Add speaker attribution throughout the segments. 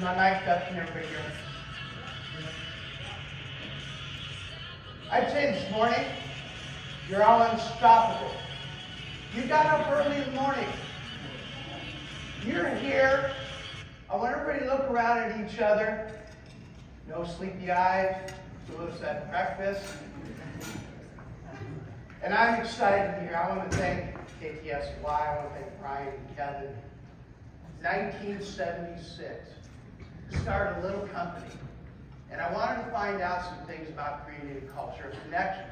Speaker 1: my? Can everybody hear me? I'd this morning, you're all unstoppable. You got up early in the morning. You're here. I want everybody to look around at each other. No sleepy eyes. Lewis at breakfast. And I'm excited here. I want to thank KTSY. I want to thank Brian and Kevin. 1976. Started a little company. And I wanted to find out some things about creating a culture of connection.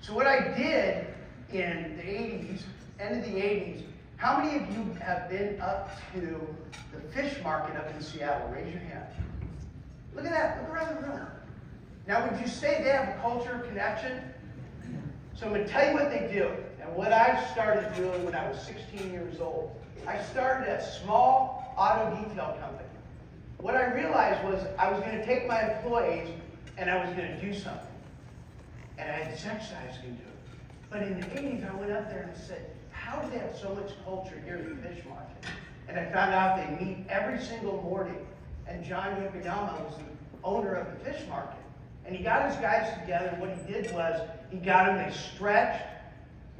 Speaker 1: So what I did in the 80s, end of the 80s, how many of you have been up to the fish market up in Seattle? Raise your hand. Look at that. Look around the room. Now, would you say they have a culture of connection? So I'm going to tell you what they do and what I started doing when I was 16 years old. I started a small auto detail company. What I realized was I was going to take my employees and I was going to do something. And I had sex I was going to do it. But in the 80s, I went up there and said, how do they have so much culture here at the fish market? And I found out they meet every single morning. And John Yokoyama was the owner of the fish market. And he got his guys together, and what he did was he got them, they stretched.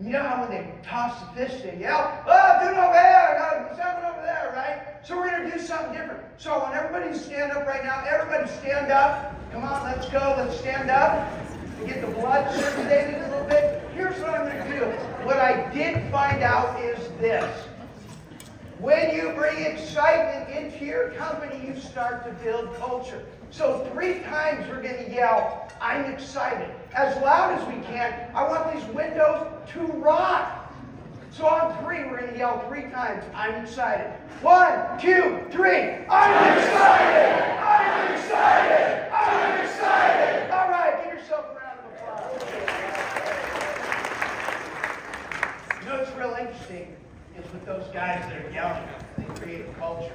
Speaker 1: You know how when they toss the fish, they yell, oh, do over there, something over there, right? So we're going to do something different. So I want everybody to stand up right now. Everybody stand up. Come on, let's go. Let's stand up. To get the blood circulating a little bit. Here's what I'm going to do. What I did find out is this. When you bring excitement into your company, you start to build culture. So three times we're going to yell, I'm excited. As loud as we can. I want these windows to rock. So on three, we're going to yell three times, I'm excited. One, two, three. I'm excited! I'm excited! I'm excited! All right, give yourself a round of applause. You know what's real interesting is with those guys that are yelling, they create a culture.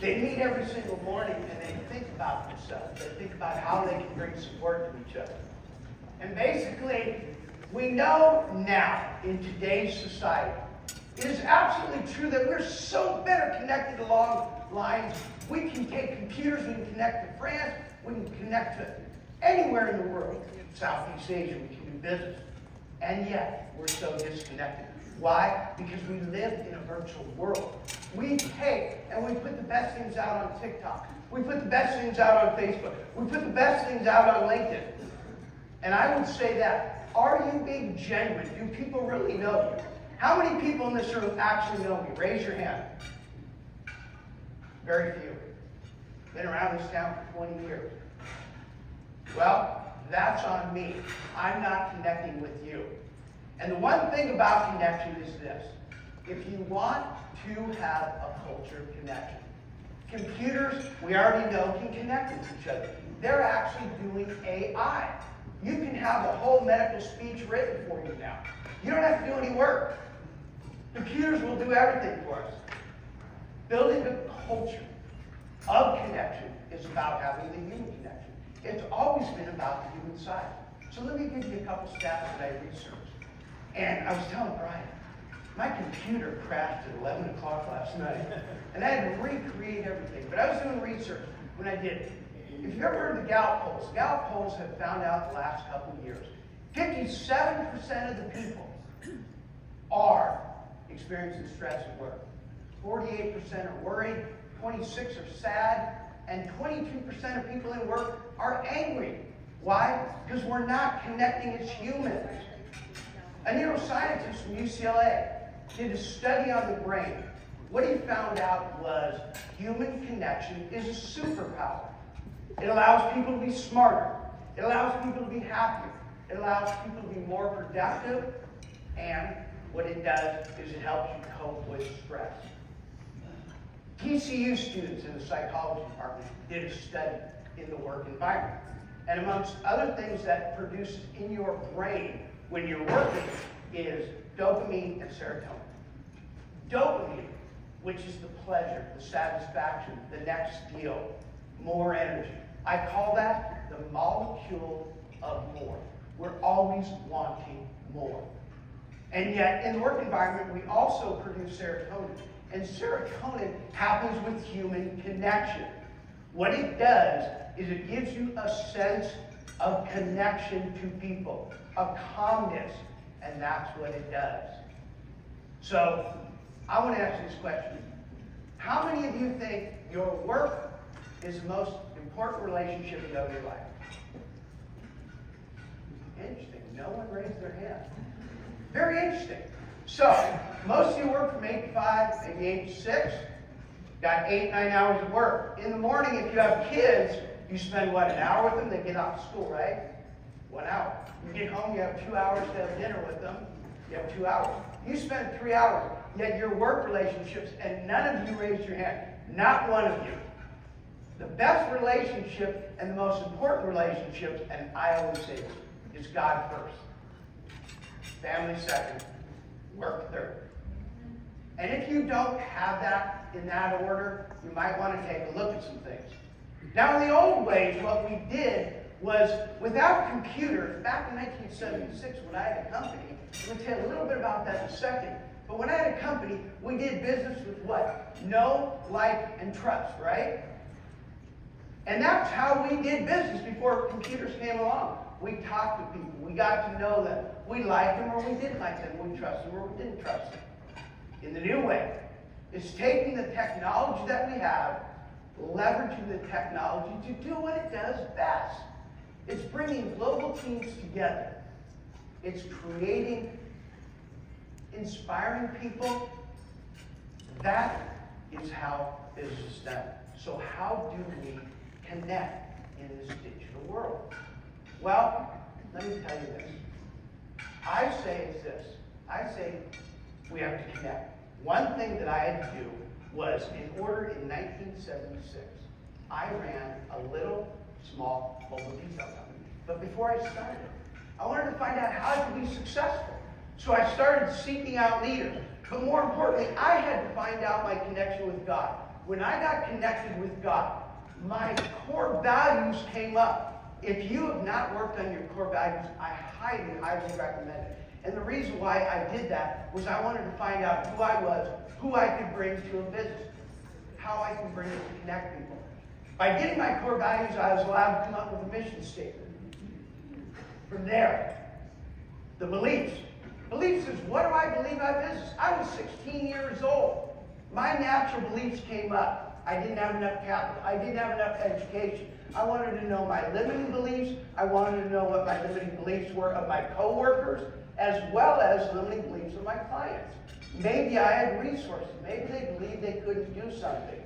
Speaker 1: They meet every single morning and they think about themselves. They think about how they can bring support to each other. And basically, we know now in today's society, it is absolutely true that we're so better connected along lines. We can take computers, we can connect to France, we can connect to anywhere in the world. Southeast Asia, we can do business. And yet, we're so disconnected. Why? Because we live in a virtual world. We take and we put the best things out on TikTok. We put the best things out on Facebook. We put the best things out on LinkedIn. And I would say that. Are you being genuine? Do people really know you? How many people in this room actually know me? Raise your hand. Very few. Been around this town for 20 years. Well, that's on me. I'm not connecting with you. And the one thing about connection is this. If you want to have a culture of connection, computers, we already know, can connect with each other. They're actually doing AI. You can have a whole medical speech written for you now. You don't have to do any work. Computers will do everything for us. Building a culture of connection is about having the human connection. It's always been about the human side. So let me give you a couple stats that I researched. And I was telling Brian, my computer crashed at 11 o'clock last night, and I had to recreate everything. But I was doing research when I did. If you've ever heard of the Gallup polls, Gallup polls have found out the last couple of years, 57% of the people are experiencing stress at work. 48% are worried, 26 are sad, and 22% of people in work are angry. Why? Because we're not connecting as humans. A neuroscientist from UCLA did a study on the brain. What he found out was human connection is a superpower. It allows people to be smarter. It allows people to be happier. It allows people to be more productive. And what it does is it helps you cope with stress. TCU students in the psychology department did a study in the work environment. And amongst other things that produces in your brain when you're working is dopamine and serotonin. Dopamine, which is the pleasure, the satisfaction, the next deal, more energy. I call that the molecule of more. We're always wanting more. And yet, in the work environment, we also produce serotonin. And serotonin happens with human connection. What it does is it gives you a sense of connection to people, a calmness, and that's what it does. So, I want to ask you this question. How many of you think your work is the most important relationship of your life? Interesting. No one raised their hand. Very interesting. So, most of you work from 8 to 5, maybe 8 to 6. Got 8, 9 hours of work. In the morning, if you have kids, you spend, what, an hour with them? They get off school, right? One hour. You get home, you have two hours to have dinner with them. You have two hours. You spend three hours. Yet your work relationships, and none of you raised your hand. Not one of you. The best relationship and the most important relationship, and I always say this, is God first. Family second. Work third. And if you don't have that in that order, you might want to take a look at some things. Now, in the old ways, what we did was without computers, back in 1976 when I had a company, I'm going to tell you a little bit about that in a second. But when I had a company, we did business with what? Know, like, and trust, right? And that's how we did business before computers came along. We talked to people. We got to know them. We liked them or we didn't like them. We trusted them or we didn't trust them. In the new way, it's taking the technology that we have, leveraging the technology to do what it does best. It's bringing global teams together. It's creating inspiring people, that is how business is done. So how do we connect in this digital world? Well, let me tell you this. I say it's this. I say we have to connect. One thing that I had to do was, in order in 1976, I ran a little small mobile detail company. But before I started, I wanted to find out how to be successful. So I started seeking out leaders. But more importantly, I had to find out my connection with God. When I got connected with God, my core values came up. If you have not worked on your core values, I highly, highly recommend it. And the reason why I did that was I wanted to find out who I was, who I could bring to a business, how I can bring it to connect people. By getting my core values, I was allowed to come up with a mission statement. From there, the beliefs. Beliefs is what do I believe about business? I was 16 years old. My natural beliefs came up. I didn't have enough capital. I didn't have enough education. I wanted to know my limiting beliefs. I wanted to know what my limiting beliefs were of my coworkers, as well as limiting beliefs of my clients. Maybe I had resources. Maybe they believed they couldn't do something.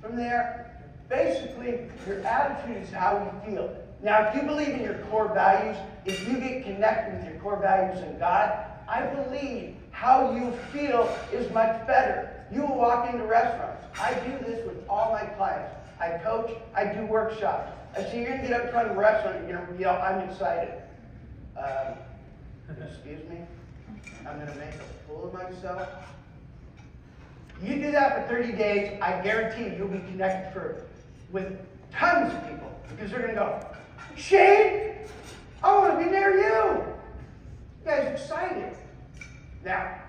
Speaker 1: From there, basically, your attitude is how you feel. Now, if you believe in your core values, if you get connected with your core values in God, I believe how you feel is much better. You will walk into restaurants. I do this with all my clients. I coach, I do workshops. I see you're going to get up front of a restaurant, you're going to yell, I'm excited. Um, excuse me? I'm going to make a fool of myself. You do that for 30 days, I guarantee you'll be connected for, with tons of people because they're going to go, Shane, I want to be near you. You guys are excited. Now,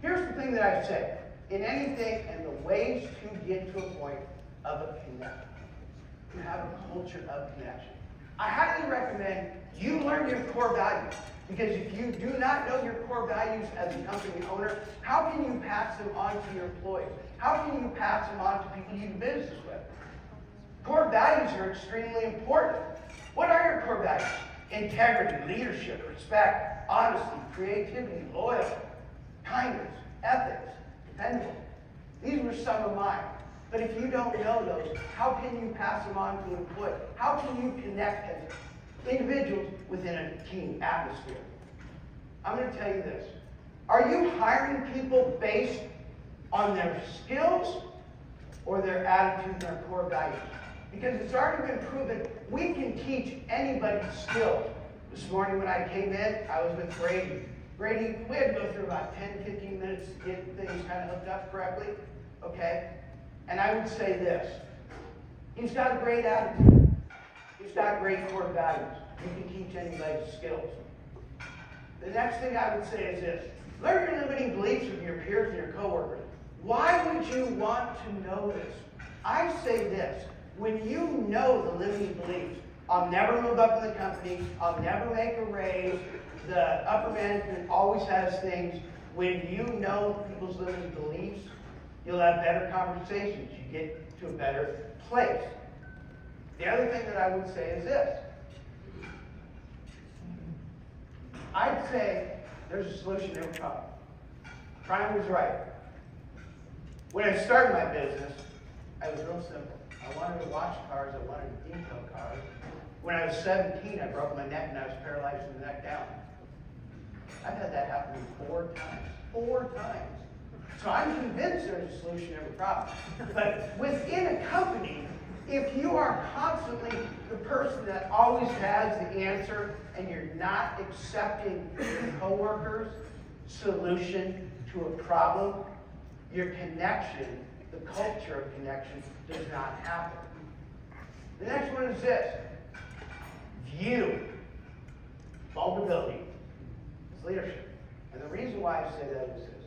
Speaker 1: here's the thing that I say. In anything and the ways to get to a point of a connection. to have a culture of connection. I highly recommend you learn your core values. Because if you do not know your core values as a company owner, how can you pass them on to your employees? How can you pass them on to people you do business with? Core values are extremely important. What are your core values? Integrity, leadership, respect, honesty, creativity, loyalty, kindness, ethics, These were some of mine. But if you don't know those, how can you pass them on to an employee? How can you connect as individuals within a team atmosphere? I'm going to tell you this. Are you hiring people based on their skills or their attitude and their core values? Because it's already been proven we can teach anybody skills. This morning when I came in, I was with Brady. Brady, we had to go through about 10, 15 minutes to get things kind of hooked up correctly. Okay? And I would say this. He's got a great attitude. He's got great core values. You can teach anybody skills. The next thing I would say is this. Learn your limiting beliefs from your peers and your coworkers. Why would you want to know this? I say this. when you know the limiting beliefs, I'll never move up in the company, I'll never make a raise, the upper management always has things. When you know people's limiting beliefs, you'll have better conversations. You get to a better place. The other thing that I would say is this. I'd say there's a solution to every problem. Brian was right. When I started my business, I was real simple. I wanted to wash cars, I wanted to detail cars. When I was 17, I broke my neck and I was paralyzed from the neck down. I've had that happen four times. Four times. So I'm convinced there's a solution to every problem. But within a company, if you are constantly the person that always has the answer and you're not accepting your coworkers' solution to a problem, your connection, the culture of connection, does not happen. The next one is this view vulnerability is leadership. And the reason why I say that is this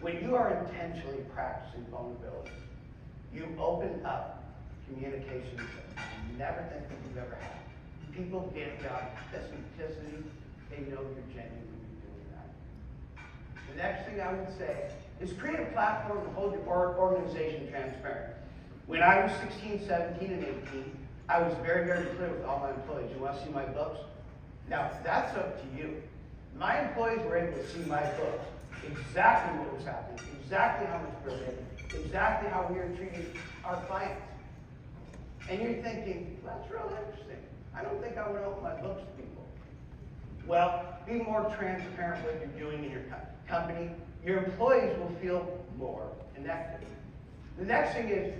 Speaker 1: when you are intentionally practicing vulnerability, you open up communications that you never think that you've ever had. People get the authenticity, they know you're genuinely doing that. The next thing I would say is create a platform to hold your organization transparent. When I was 16, 17, and 18, I was very, very clear with all my employees. You want to see my books? Now, that's up to you. My employees were able to see my books, exactly what was happening, exactly how much we were making, exactly how we were treating our clients. And you're thinking, well, that's real interesting. I don't think I would open my books to people. Well, be more transparent what you're doing in your company. Your employees will feel more connected. The next thing is,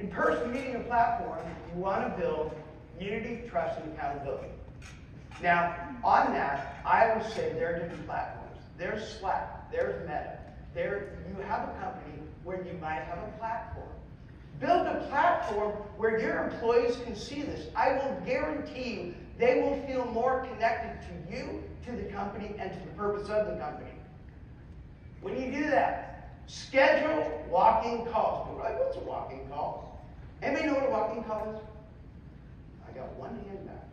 Speaker 1: in-person meeting and platform, you want to build unity, trust, and accountability. Now, on that, I would say there are different platforms. There's Slack, there's Meta. There, you have a company where you might have a platform. Build a platform where your employees can see this. I will guarantee you they will feel more connected to you, to the company, and to the purpose of the company. When you do that, schedule walking calls. People are like, what's a walking call? Anybody know what a walking call is? I got one hand back.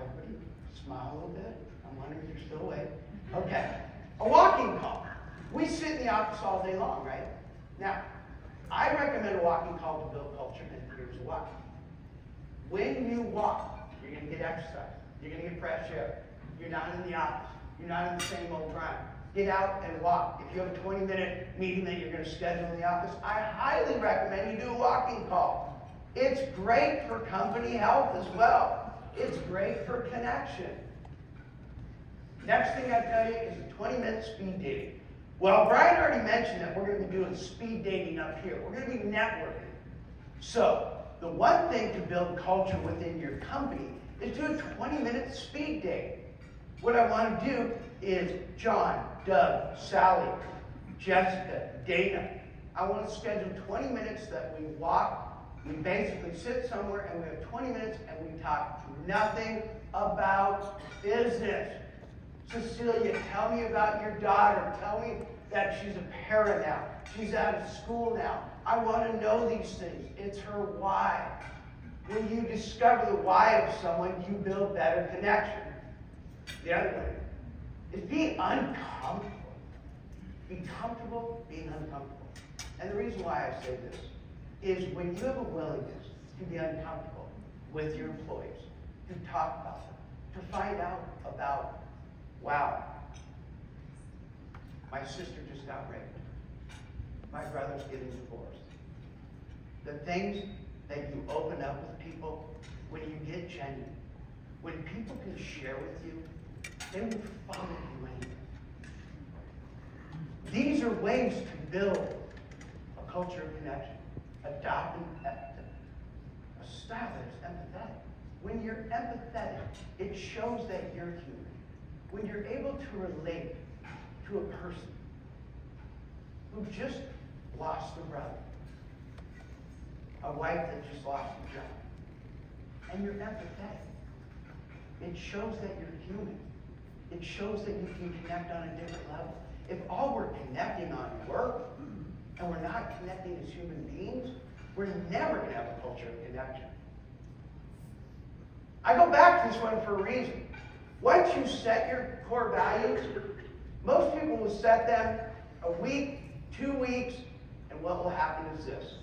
Speaker 1: Everybody smile a little bit. I'm wondering if you're still awake. Okay. A walking call. We sit in the office all day long, right? Now, I recommend a walking call to build culture, and here's why. When you walk, you're going to get exercise. You're going to get fresh air. You're not in the office. You're not in the same old grind. Get out and walk. If you have a 20 minute meeting that you're going to schedule in the office, I highly recommend you do a walking call. It's great for company health as well. It's great for connection. Next thing I tell you is a 20 minute speed dating. Well, Brian already mentioned that we're going to be doing speed dating up here. We're going to be networking. So, the one thing to build culture within your company is do a 20 minute speed date. What I want to do is John, Doug, Sally, Jessica, Dana. I want to schedule 20 minutes that we walk, we basically sit somewhere and we have 20 minutes and we talk nothing about business. Cecilia, tell me about your daughter. Tell me that she's a parent now. She's out of school now. I want to know these things. It's her why. When you discover the why of someone, you build better connection. The other way is being uncomfortable. Be comfortable being uncomfortable. And the reason why I say this is when you have a willingness to be uncomfortable with your employees, to talk about them, to find out about, wow, my sister just got raped. My brother's getting divorced. The things that you open up with people when you get genuine, when people can share with you, they will follow you anywhere. These are ways to build a culture of connection. Adopting a style that is empathetic. When you're empathetic, it shows that you're human. When you're able to relate to a person who just lost a brother, a wife that just lost a job, and you're empathetic, it shows that you're human. It shows that you can connect on a different level. If all we're connecting on work and we're not connecting as human beings, we're never going to have a culture of connection. I go back to this one for a reason. Once you set your core values, most people will set them a week, two weeks, and what will happen is this,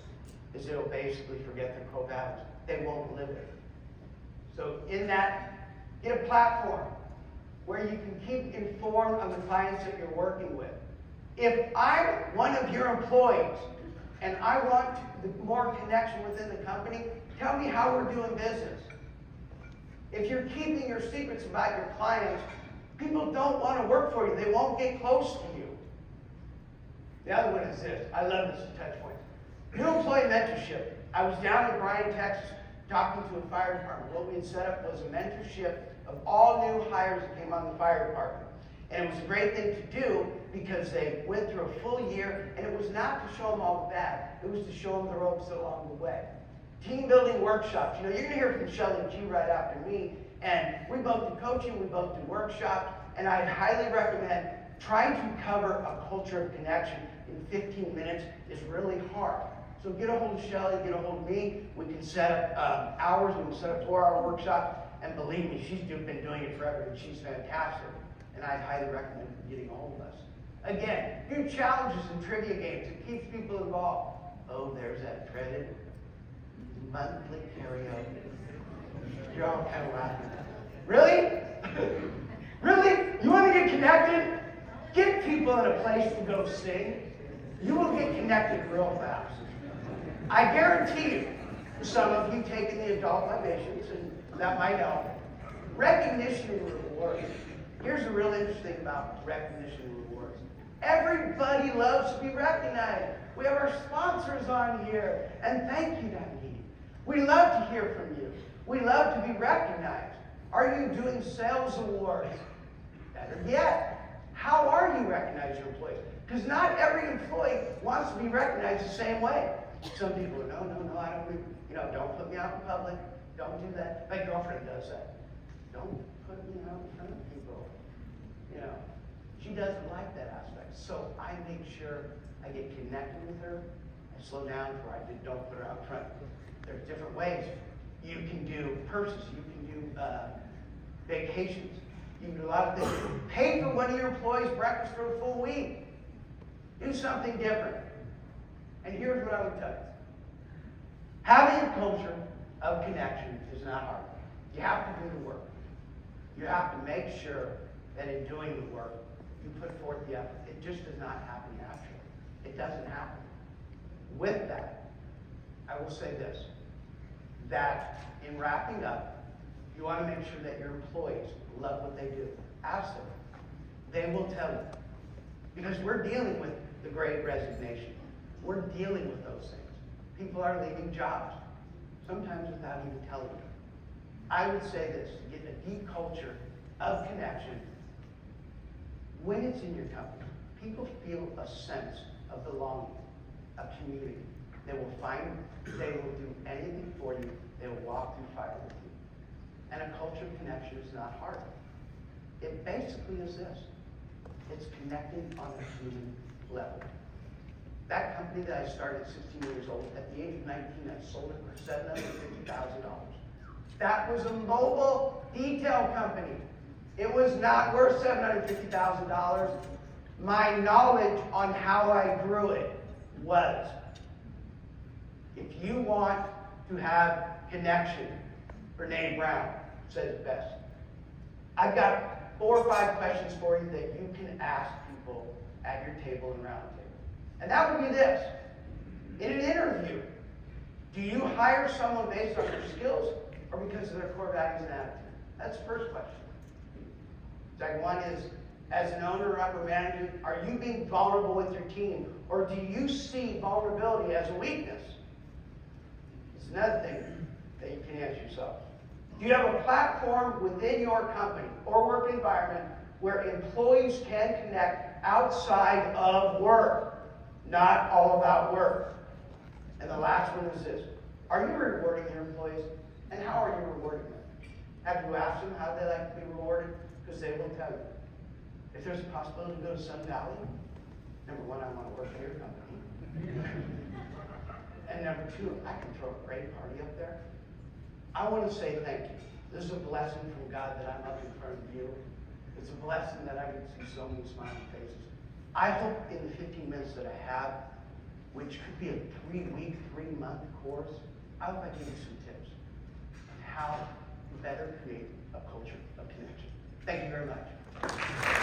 Speaker 1: is they'll basically forget their core values. They won't live it. So in that, get a platform where you can keep informed on the clients that you're working with. If I'm one of your employees and I want more connection within the company, tell me how we're doing business. If you're keeping your secrets about your clients, people don't want to work for you. They won't get close to you. The other one is this. I love this touch point. New employee mentorship. I was down in Bryan, Texas, talking to a fire department. What we had set up was a mentorship of all new hires that came on the fire department. And it was a great thing to do because they went through a full year, and it was not to show them all the bad. It was to show them the ropes along the way. Team building workshops. You know, you're going to hear from Shelly G right after me, and we both do coaching, we both do workshops, and I'd highly recommend trying to cover a culture of connection in 15 minutes is really hard. So get a hold of Shelly, get a hold of me. We can set up um, hours, we can set up four-hour workshops, and believe me, she's been doing it forever, and she's fantastic. And I'd highly recommend getting a hold of us. Again, new challenges and trivia games. It keeps people involved. Oh, there's that dreaded monthly karaoke. You're all kind of laughing. Really? really? You want to get connected? Get people in a place to go sing. You will get connected real fast. I guarantee you, some of you taking the adult libations, and that might help. Recognition and reward. Here's the real interesting about recognition and rewards. Everybody loves to be recognized. We have our sponsors on here, and thank you, Diane. We love to hear from you. We love to be recognized. Are you doing sales awards? Better yet, how are you recognizing your employees? Because not every employee wants to be recognized the same way. Some people no, no, no, I don't, you know, don't put me out in public. Don't do that. My girlfriend does that. Don't put me out in front of people. You know, she doesn't like that aspect. So I make sure I get connected with her. I slow down before I don't put her out front. There's different ways. You can do purses. You can do uh, vacations. You can do a lot of things. Pay for one of your employees breakfast for a full week. Do something different. And here's what I would tell you. Having a culture of connection is not hard. You have to do the work. You have to make sure that in doing the work, you put forth the effort. It just does not happen naturally. It doesn't happen. With that, I will say this that in wrapping up, you want to make sure that your employees love what they do. Ask them. They will tell you. Because we're dealing with the great resignation. We're dealing with those things. People are leaving jobs, sometimes without even telling you. I would say this to get a deep culture of connection. When it's in your company, people feel a sense of belonging, a community. They will find, they will do anything for you. They will walk through fire with you. And a culture of connection is not hard. It basically is this. It's connecting on a human level. That company that I started at 16 years old, at the age of 19, I sold it for $750,000. That was a mobile detail company. It was not worth $750,000. My knowledge on how I grew it was. If you want to have connection, Brene Brown says it best. I've got four or five questions for you that you can ask people at your table and round table. And that would be this. In an interview, do you hire someone based on their skills or because of their core values and attitude? That's the first question. Second one is, as an owner or upper manager, are you being vulnerable with your team? Or do you see vulnerability as a weakness? It's another thing that you can ask yourself. Do you have a platform within your company or work environment where employees can connect outside of work? Not all about work. And the last one is this. Are you rewarding your employees? And how are you rewarding them? Have you asked them how they like to be rewarded? Because they will tell you. If there's a possibility to go to Sun Valley, number one, I want to work for your company. And number two, I can throw a great party up there. I want to say thank you. This is a blessing from God that I'm up in front of you. It's a blessing that I can see so many smiling faces. I hope in the 15 minutes that I have, which could be a three-week, three-month course, I hope I give you some how better create a culture of connection. Thank you very much.